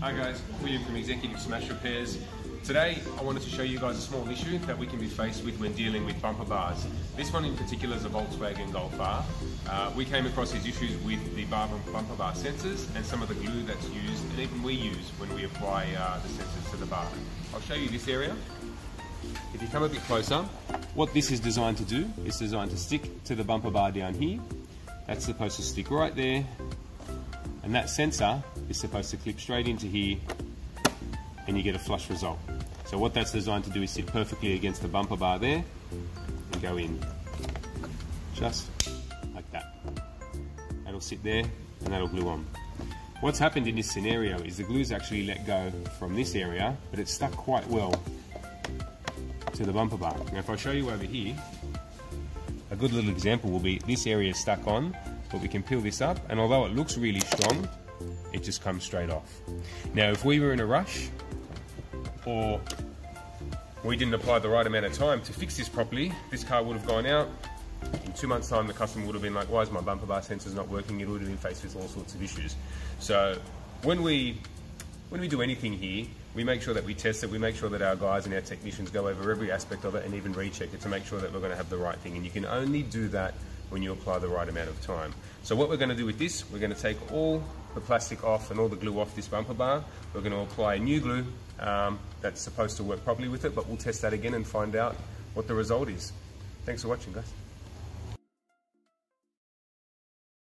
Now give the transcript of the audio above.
Hi guys, William from Executive Smash Repairs. Today I wanted to show you guys a small issue that we can be faced with when dealing with bumper bars. This one in particular is a Volkswagen Golf R. Uh, we came across these issues with the bar bumper bar sensors and some of the glue that's used and even we use when we apply uh, the sensors to the bar. I'll show you this area. If you come a bit closer, what this is designed to do is designed to stick to the bumper bar down here. That's supposed to stick right there and that sensor is supposed to clip straight into here and you get a flush result. So what that's designed to do is sit perfectly against the bumper bar there and go in. Just like that. That'll sit there and that'll glue on. What's happened in this scenario is the glue's actually let go from this area, but it's stuck quite well to the bumper bar. Now if I show you over here, a good little example will be this area stuck on but we can peel this up and although it looks really strong it just comes straight off. Now if we were in a rush or we didn't apply the right amount of time to fix this properly this car would have gone out. In two months time the customer would have been like why is my bumper bar sensors not working? It would have been faced with all sorts of issues. So when we when we do anything here, we make sure that we test it, we make sure that our guys and our technicians go over every aspect of it and even recheck it to make sure that we're going to have the right thing. And you can only do that when you apply the right amount of time. So what we're going to do with this, we're going to take all the plastic off and all the glue off this bumper bar. We're going to apply a new glue um, that's supposed to work properly with it, but we'll test that again and find out what the result is. Thanks for watching, guys.